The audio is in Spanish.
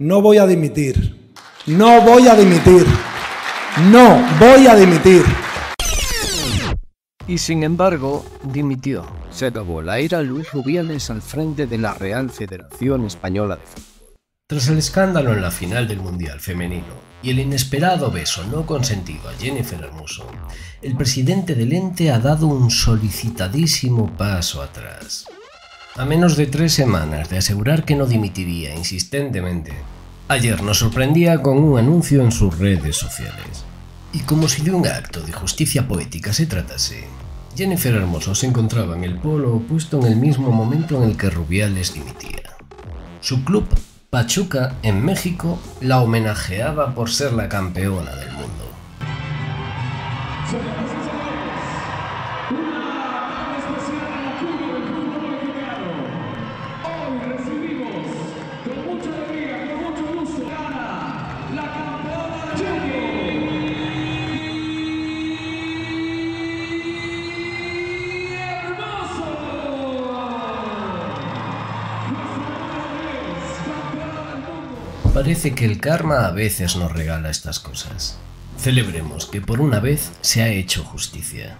no voy a dimitir. No voy a dimitir. No voy a dimitir. Y sin embargo, dimitió. Se acabó la era Luis Rubiales al frente de la Real Federación Española de Fútbol. Tras el escándalo en la final del Mundial Femenino y el inesperado beso no consentido a Jennifer Hermoso, el presidente del ente ha dado un solicitadísimo paso atrás. A menos de tres semanas de asegurar que no dimitiría insistentemente, ayer nos sorprendía con un anuncio en sus redes sociales. Y como si de un acto de justicia poética se tratase, Jennifer Hermoso se encontraba en el polo opuesto en el mismo momento en el que Rubiales dimitía. Su club Pachuca, en México, la homenajeaba por ser la campeona del mundo. Parece que el karma a veces nos regala estas cosas. Celebremos que por una vez se ha hecho justicia.